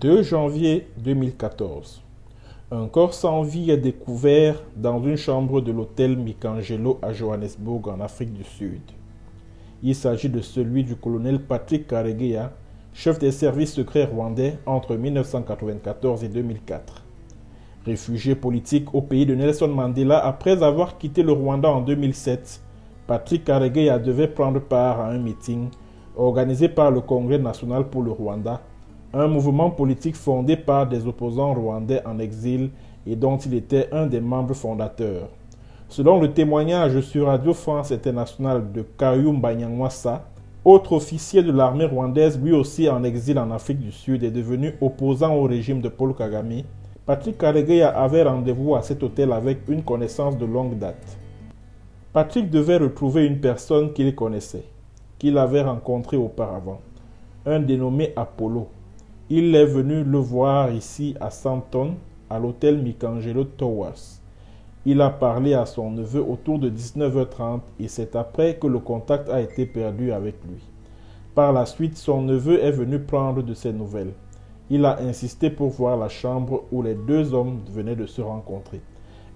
2 janvier 2014. Un corps sans vie est découvert dans une chambre de l'hôtel Michelangelo à Johannesburg en Afrique du Sud. Il s'agit de celui du colonel Patrick Karegeya, chef des services secrets rwandais entre 1994 et 2004. Réfugié politique au pays de Nelson Mandela après avoir quitté le Rwanda en 2007, Patrick Karegeya devait prendre part à un meeting organisé par le Congrès national pour le Rwanda un mouvement politique fondé par des opposants rwandais en exil et dont il était un des membres fondateurs. Selon le témoignage sur Radio France Internationale de Kayumba Nyangwasa, autre officier de l'armée rwandaise, lui aussi en exil en Afrique du Sud et devenu opposant au régime de Paul Kagame, Patrick Karegeya avait rendez-vous à cet hôtel avec une connaissance de longue date. Patrick devait retrouver une personne qu'il connaissait, qu'il avait rencontrée auparavant, un dénommé Apollo, il est venu le voir ici à Santon, à l'hôtel Michelangelo Towers. Il a parlé à son neveu autour de 19h30 et c'est après que le contact a été perdu avec lui. Par la suite, son neveu est venu prendre de ses nouvelles. Il a insisté pour voir la chambre où les deux hommes venaient de se rencontrer.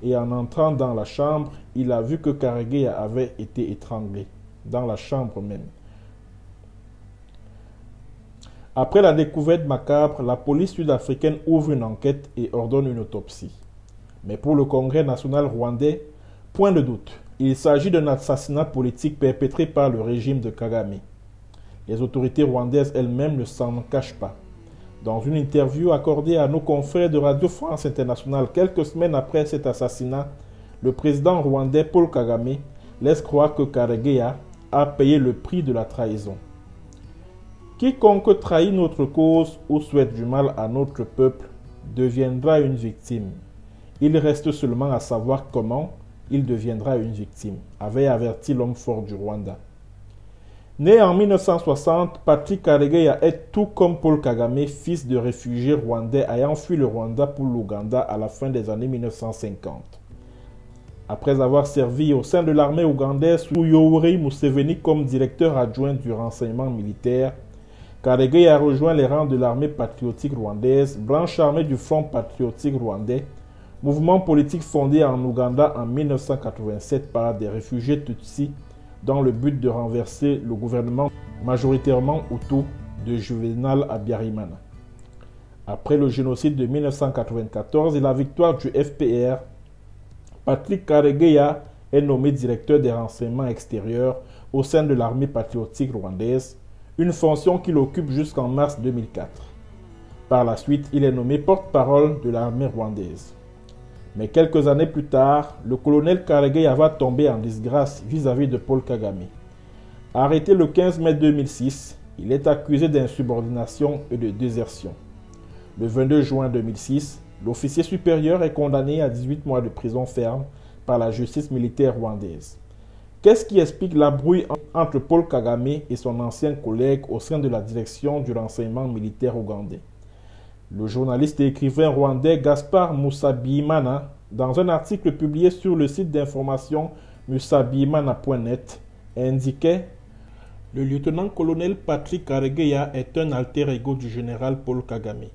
Et en entrant dans la chambre, il a vu que Karegeya avait été étranglé, dans la chambre même. Après la découverte macabre, la police sud-africaine ouvre une enquête et ordonne une autopsie. Mais pour le Congrès national rwandais, point de doute, il s'agit d'un assassinat politique perpétré par le régime de Kagame. Les autorités rwandaises elles-mêmes ne s'en cachent pas. Dans une interview accordée à nos confrères de Radio France Internationale quelques semaines après cet assassinat, le président rwandais Paul Kagame laisse croire que Karegeya a payé le prix de la trahison. Quiconque trahit notre cause ou souhaite du mal à notre peuple deviendra une victime. Il reste seulement à savoir comment il deviendra une victime, avait averti l'homme fort du Rwanda. Né en 1960, Patrick Karegeya est tout comme Paul Kagame, fils de réfugiés rwandais ayant fui le Rwanda pour l'Ouganda à la fin des années 1950. Après avoir servi au sein de l'armée ougandaise sous Yoweri Museveni comme directeur adjoint du renseignement militaire, Karegeya a rejoint les rangs de l'armée patriotique rwandaise, branche armée du Front patriotique rwandais, mouvement politique fondé en Ouganda en 1987 par des réfugiés Tutsis dans le but de renverser le gouvernement majoritairement Hutu de Juvenal Abiyarimana. Après le génocide de 1994 et la victoire du FPR, Patrick Karegeya est nommé directeur des renseignements extérieurs au sein de l'armée patriotique rwandaise une fonction qu'il occupe jusqu'en mars 2004. Par la suite, il est nommé porte-parole de l'armée rwandaise. Mais quelques années plus tard, le colonel Karegeya va tomber en disgrâce vis-à-vis de Paul Kagame. Arrêté le 15 mai 2006, il est accusé d'insubordination et de désertion. Le 22 juin 2006, l'officier supérieur est condamné à 18 mois de prison ferme par la justice militaire rwandaise. Qu'est-ce qui explique la brouille entre Paul Kagame et son ancien collègue au sein de la direction du renseignement militaire ougandais? Le journaliste et écrivain rwandais Gaspard Moussabimana, dans un article publié sur le site d'information moussabimana.net, indiquait Le lieutenant-colonel Patrick Karegeya est un alter ego du général Paul Kagame.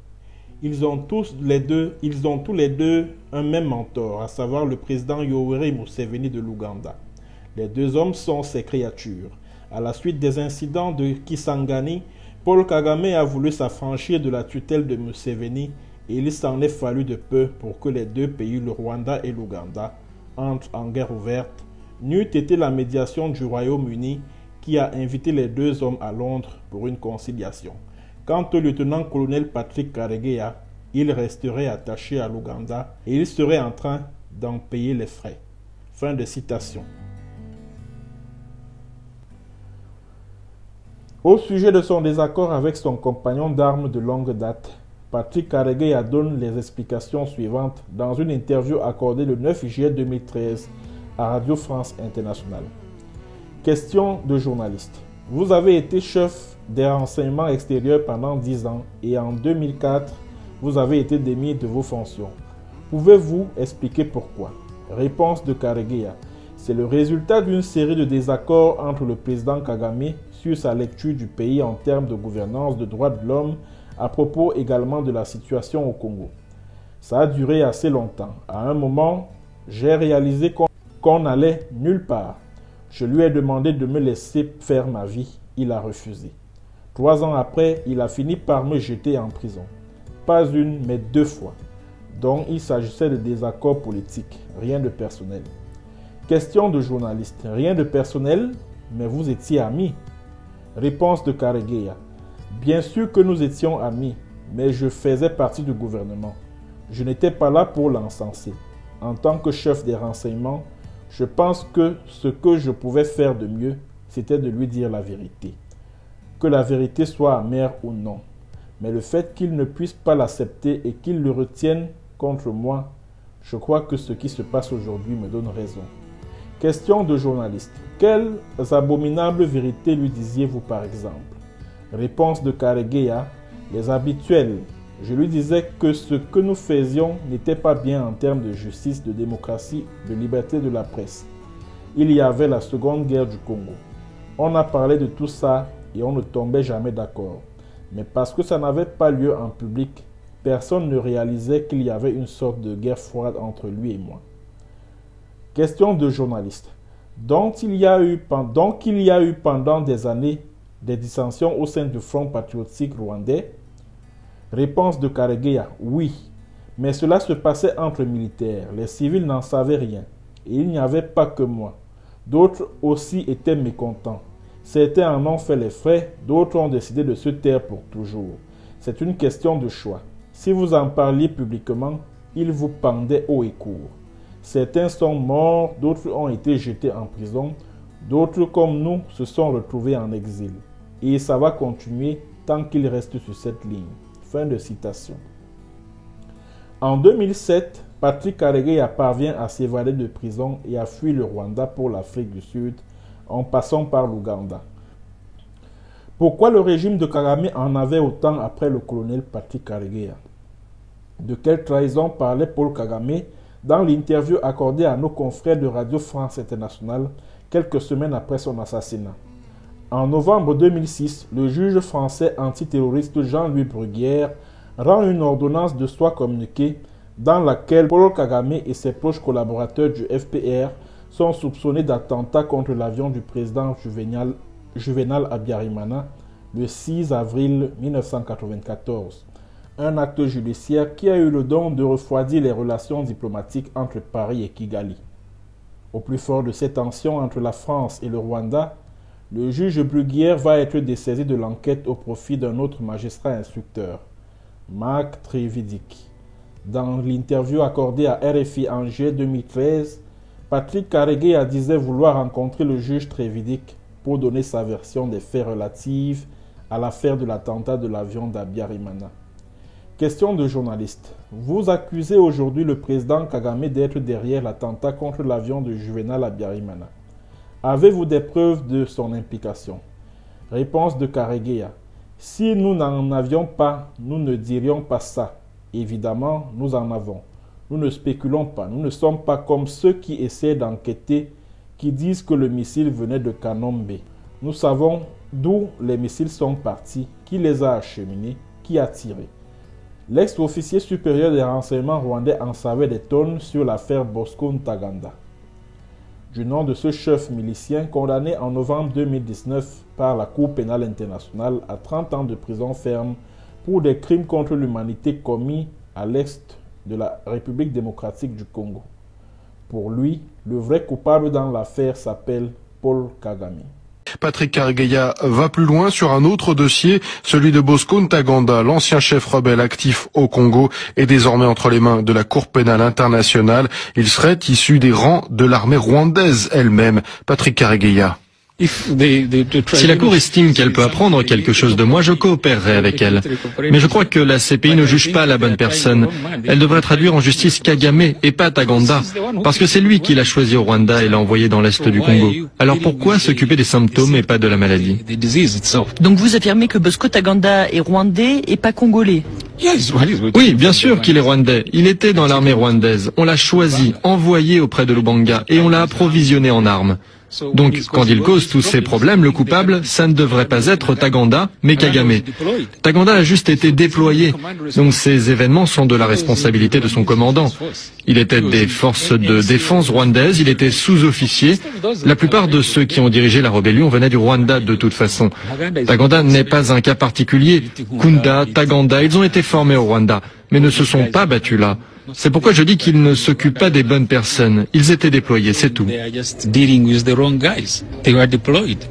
Ils ont tous les deux, ils ont tous les deux un même mentor, à savoir le président Yoweri Museveni de l'Ouganda. Les deux hommes sont ces créatures. À la suite des incidents de Kisangani, Paul Kagame a voulu s'affranchir de la tutelle de Museveni et il s'en est fallu de peu pour que les deux pays, le Rwanda et l'Ouganda, entrent en guerre ouverte, n'eût été la médiation du Royaume-Uni qui a invité les deux hommes à Londres pour une conciliation. Quant au lieutenant-colonel Patrick Karegeya, il resterait attaché à l'Ouganda et il serait en train d'en payer les frais. Fin de citation. Au sujet de son désaccord avec son compagnon d'armes de longue date, Patrick Karegeya donne les explications suivantes dans une interview accordée le 9 juillet 2013 à Radio France Internationale. Question de journaliste. Vous avez été chef des renseignements extérieurs pendant 10 ans et en 2004, vous avez été démis de vos fonctions. Pouvez-vous expliquer pourquoi? Réponse de Karegeya. C'est le résultat d'une série de désaccords entre le président Kagame sur sa lecture du pays en termes de gouvernance, de droits de l'homme, à propos également de la situation au Congo. Ça a duré assez longtemps. À un moment, j'ai réalisé qu'on n'allait nulle part. Je lui ai demandé de me laisser faire ma vie. Il a refusé. Trois ans après, il a fini par me jeter en prison. Pas une, mais deux fois. Donc il s'agissait de désaccords politiques, rien de personnel. Question de journaliste, rien de personnel, mais vous étiez amis. Réponse de Karegeya. Bien sûr que nous étions amis, mais je faisais partie du gouvernement. Je n'étais pas là pour l'encenser. En tant que chef des renseignements, je pense que ce que je pouvais faire de mieux, c'était de lui dire la vérité. Que la vérité soit amère ou non. Mais le fait qu'il ne puisse pas l'accepter et qu'il le retienne contre moi, je crois que ce qui se passe aujourd'hui me donne raison. Question de journaliste. Quelles abominables vérités lui disiez-vous par exemple? Réponse de Karegeya. Les habituels. Je lui disais que ce que nous faisions n'était pas bien en termes de justice, de démocratie, de liberté de la presse. Il y avait la seconde guerre du Congo. On a parlé de tout ça et on ne tombait jamais d'accord. Mais parce que ça n'avait pas lieu en public, personne ne réalisait qu'il y avait une sorte de guerre froide entre lui et moi. Question de journaliste. Donc il y a eu, donc il y a eu pendant des années des dissensions au sein du Front patriotique rwandais Réponse de Karegeya. Oui, mais cela se passait entre militaires. Les civils n'en savaient rien. Et il n'y avait pas que moi. D'autres aussi étaient mécontents. Certains en ont fait les frais, d'autres ont décidé de se taire pour toujours. C'est une question de choix. Si vous en parliez publiquement, ils vous pendaient haut et court. Certains sont morts, d'autres ont été jetés en prison, d'autres comme nous se sont retrouvés en exil. Et ça va continuer tant qu'ils restent sur cette ligne. Fin de citation. En 2007, Patrick Karegeya parvient à s'évader de prison et à fuir le Rwanda pour l'Afrique du Sud en passant par l'Ouganda. Pourquoi le régime de Kagame en avait autant après le colonel Patrick Karegeya de quelle trahison parlait Paul Kagame? Dans l'interview accordée à nos confrères de Radio France Internationale quelques semaines après son assassinat. En novembre 2006, le juge français antiterroriste Jean-Louis Bruguière rend une ordonnance de soi communiquée dans laquelle Paul Kagame et ses proches collaborateurs du FPR sont soupçonnés d'attentat contre l'avion du président Juvenal, Juvenal le 6 avril 1994 un acte judiciaire qui a eu le don de refroidir les relations diplomatiques entre Paris et Kigali. Au plus fort de ces tensions entre la France et le Rwanda, le juge Bruguière va être dessaisi de l'enquête au profit d'un autre magistrat instructeur, Marc Trevidic. Dans l'interview accordée à RFI en juillet 2013, Patrick a disait vouloir rencontrer le juge Trevidic pour donner sa version des faits relatifs à l'affaire de l'attentat de l'avion d'Abiyarimana. Question de journaliste. Vous accusez aujourd'hui le président Kagame d'être derrière l'attentat contre l'avion de Juvenal Abiyarimana. Avez-vous des preuves de son implication? Réponse de Karegeya. Si nous n'en avions pas, nous ne dirions pas ça. Évidemment, nous en avons. Nous ne spéculons pas. Nous ne sommes pas comme ceux qui essaient d'enquêter, qui disent que le missile venait de Kanombe. Nous savons d'où les missiles sont partis, qui les a acheminés, qui a tiré. L'ex-officier supérieur des renseignements rwandais en savait des tonnes sur l'affaire Bosco Ntaganda. Du nom de ce chef milicien condamné en novembre 2019 par la Cour pénale internationale à 30 ans de prison ferme pour des crimes contre l'humanité commis à l'est de la République démocratique du Congo. Pour lui, le vrai coupable dans l'affaire s'appelle Paul Kagame. Patrick Karegeya va plus loin sur un autre dossier, celui de Bosco Ntaganda, l'ancien chef rebelle actif au Congo, est désormais entre les mains de la Cour pénale internationale. Il serait issu des rangs de l'armée rwandaise elle-même. Patrick Karegeya. Si la Cour estime qu'elle peut apprendre quelque chose de moi, je coopérerai avec elle. Mais je crois que la CPI ne juge pas la bonne personne. Elle devrait traduire en justice Kagame et pas Taganda, parce que c'est lui qui l'a choisi au Rwanda et l'a envoyé dans l'est du Congo. Alors pourquoi s'occuper des symptômes et pas de la maladie? Donc vous affirmez que Bosco Taganda est rwandais et pas congolais? Oui, bien sûr qu'il est rwandais. Il était dans l'armée rwandaise. On l'a choisi, envoyé auprès de Lubanga et on l'a approvisionné en armes. Donc, quand il cause tous ces problèmes, le coupable, ça ne devrait pas être Taganda, mais Kagame. Taganda a juste été déployé, donc ces événements sont de la responsabilité de son commandant. Il était des forces de défense rwandaises, il était sous-officier. La plupart de ceux qui ont dirigé la rébellion venaient du Rwanda de toute façon. Taganda n'est pas un cas particulier. Kunda, Taganda, ils ont été formés au Rwanda, mais ne se sont pas battus là. C'est pourquoi je dis qu'ils ne s'occupent pas des bonnes personnes. Ils étaient déployés, c'est tout.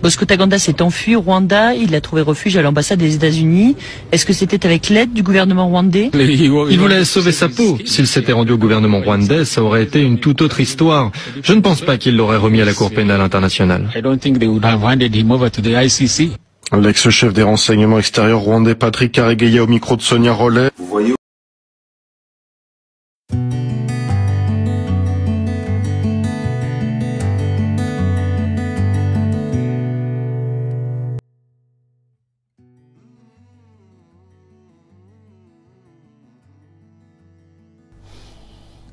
Bosco Taganda s'est enfui au Rwanda. Il a trouvé refuge à l'ambassade des États-Unis. Est-ce que c'était avec l'aide du gouvernement rwandais? Il voulait sauver sa peau. S'il s'était rendu au gouvernement rwandais, ça aurait été une toute autre histoire. Je ne pense pas qu'il l'aurait remis à la Cour pénale internationale. L'ex-chef des renseignements extérieurs rwandais Patrick Karegeya au micro de Sonia Rollet.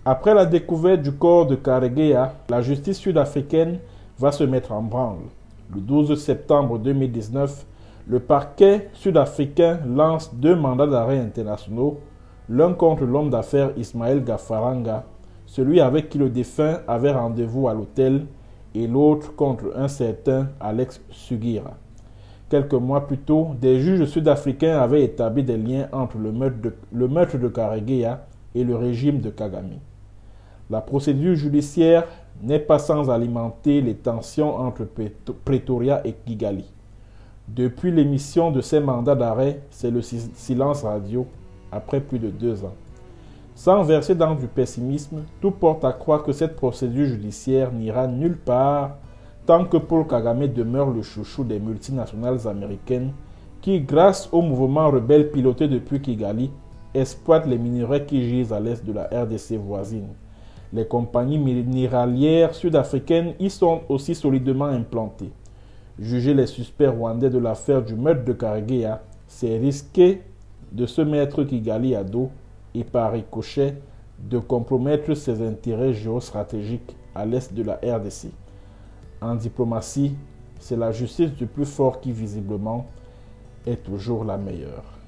Après la découverte du corps de Karegeya, la justice sud-africaine va se mettre en branle. Le 12 septembre 2019, le parquet sud-africain lance deux mandats d'arrêt internationaux, l'un contre l'homme d'affaires Ismaël Gafaranga, celui avec qui le défunt avait rendez-vous à l'hôtel, et l'autre contre un certain Alex Sugira. Quelques mois plus tôt, des juges sud-africains avaient établi des liens entre le meurtre de, le de Karegeya et le régime de Kagame. La procédure judiciaire n'est pas sans alimenter les tensions entre Pretoria et Kigali. Depuis l'émission de ces mandats d'arrêt, c'est le silence radio après plus de deux ans. Sans verser dans du pessimisme, tout porte à croire que cette procédure judiciaire n'ira nulle part tant que Paul Kagame demeure le chouchou des multinationales américaines qui, grâce au mouvement rebelle piloté depuis Kigali, exploitent les minerais qui gisent à l'est de la RDC voisine. Les compagnies minéralières sud-africaines y sont aussi solidement implantées. Juger les suspects rwandais de l'affaire du meurtre de Karegeya, c'est risquer de se mettre Kigali à dos et par ricochet de compromettre ses intérêts géostratégiques à l'est de la RDC. En diplomatie, c'est la justice du plus fort qui visiblement est toujours la meilleure.